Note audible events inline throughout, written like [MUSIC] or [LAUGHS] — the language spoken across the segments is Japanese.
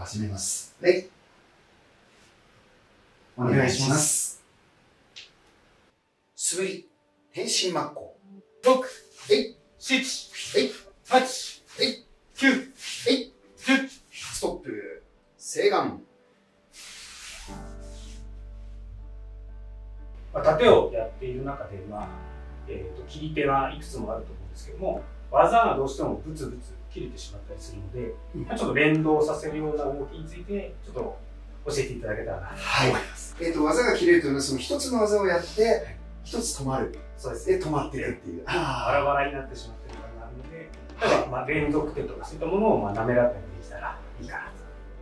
と始めます。はい。お願いします。素振り、天心真っ向。6、えい、7、えい、8、えい、9、えい、10。ストップ。静眼。まあ、盾をやっている中で、まあえー、と切り手がいくつもあると思うんですけども技がどうしてもブツブツ切れてしまったりするので、うんまあ、ちょっと連動させるような動きについてちょっと教えていただけたらなとはい思います。えっ、と、技が切れるというのは、その一つの技をやって、一つ止まる。そうですで、止まっていくっていう。バラバラになってしまっているのがあるので例えば、まあ、連続手とかそういったものをまあ滑らかにできたらいいかな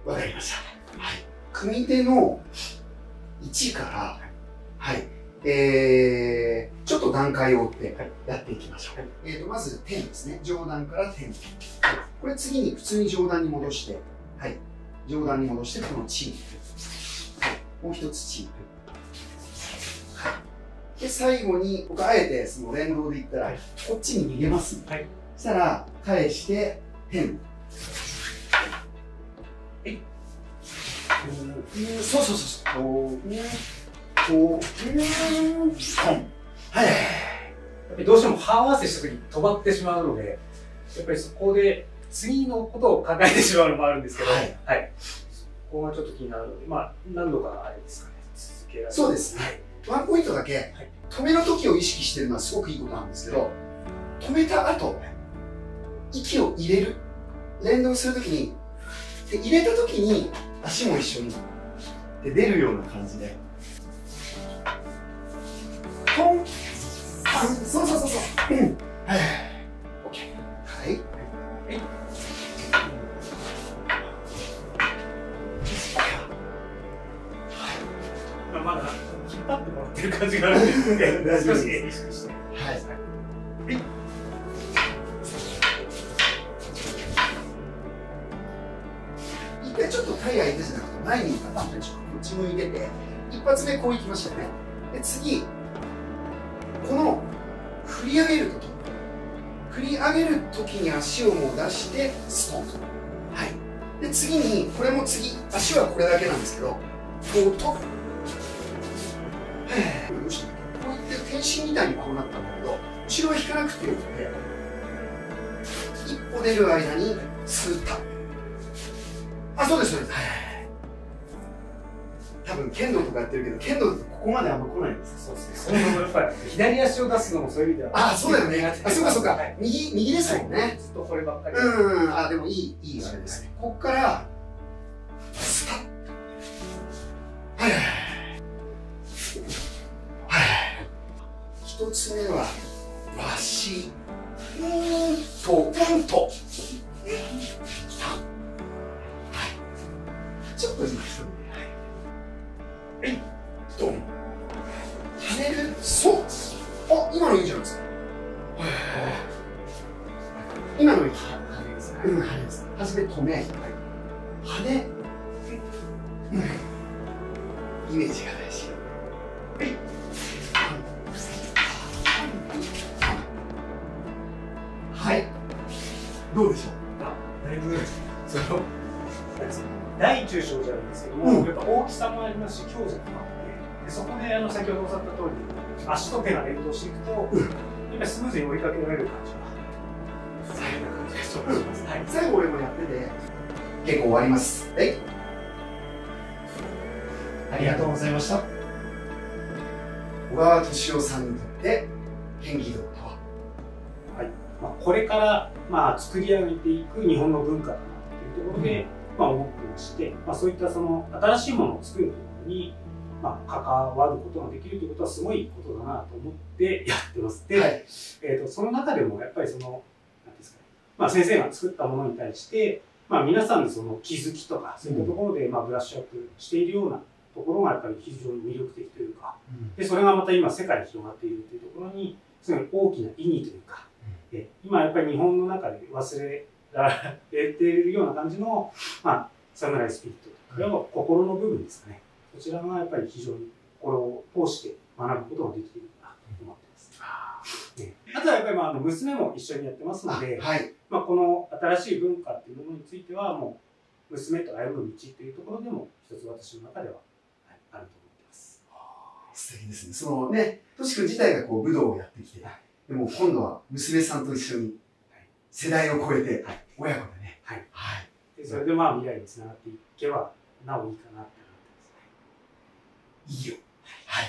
と。わかりました。はい。組手の位置から、はい。えー、ちょっと段階を追ってやっていきましょう。はいえーと、まず点ですね。上段から点。はい。これ次に普通に上段に戻して、はい。上段に戻して、このチーム。はい。もう一つチーム。はい。で、最後に、僕あえてその連動でいったら、こっちに逃げます。はい。そしたら、返して、点。うんそうそうそうそう。こう、うん、こう。はい。やっぱりどうしても歯合わせした時に止まってしまうので、やっぱりそこで次のことを考えてしまうのもあるんですけど、はいそこがちょっと気になるので、まあ、何度かあれですかね、続けられる。そうですね。ワンポイントだけ、止めの時を意識してるのはすごくいいことなんですけど、止めた後、息を入れる。連動するときに、で入れたときに足も一緒にで出るような感じで。ってる感じがあるんで意識して。はい。一回ちょっと体相手じゃなくて前にパタンとちょっとこっち向いてて一発目こういきましたよね。で次この振り上げるとき振り上げるときに足をもう出してストンと。はい。で次にこれも次足はこれだけなんですけどこうとこうやって天心みたいにこうなったんだけど後ろは引かなくてよくて一歩出る間にスーッとあ、そうです、そうです。多分剣道とかやってるけど、剣道だとここまであんま来ないんですそうですね。その分やっぱり左足を出すのもそういう意味では。あそうだよねあそうかそうかはい右、右ですもんね。ずっとこればっかり。うん、あ、でもいい、いいあれですね。こっから、1つ目はわしととんはい。ちょっとはるそあ今のいいじゃないですか今のいいですうんはじめ止めは、イメージがねどうでしょあだいぶその大中小じゃないんですけども、うん。やっぱ大きさもありますし強弱もあってでそこであの先ほどおっしゃった通り足と手が連動していくと、うん。やっぱりスムーズに追いかけられる感じがはい、最後俺もやってて、結構終わります。はい。ありがとうございました。小川敏夫さんにとって、剣技道これから、まあ、作り上げていく日本の文化だなっていうところで、まあ、思ってまして、まあ、そういったその新しいものを作るところに、まあ、関わることができるということはすごいことだなと思って [LAUGHS] やってます。で、はい。えー、とその中でもやっぱりそのなんですかね、まあ、先生が作ったものに対して、まあ、皆さんのその気づきとかそういったところで、まあ、ブラッシュアップしているようなところがやっぱり非常に魅力的というか。でそれがまた今世界に広がっているというところにすごい大きな意義というか、で今やっぱり日本の中で忘れられているような感じの、まあ、サムライスピリットというか心の部分ですかねこちらがやっぱり非常にこれを通して学ぶことができているかなと思ってます。ねあとはやっぱりまああの娘も一緒にやってますので、はい。まあ、この新しい文化っていうものについてはもう娘と歩む道というところでも、一つ私の中では、はい、あると思ってます。素敵ですね。そのね、としくん自体がこう武道をやってきて、はいでも今度は娘さんと一緒にはい世代を超えてはい親子でね、はいはい、でそれでまあ未来につながっていけば、なおいいかなって思ってます。いいよ。はい。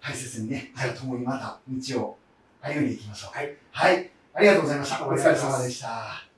大切にね、じゃあ共にまた道を歩んでいきましょう。はい。はい。ありがとうございました。お疲れ様でした。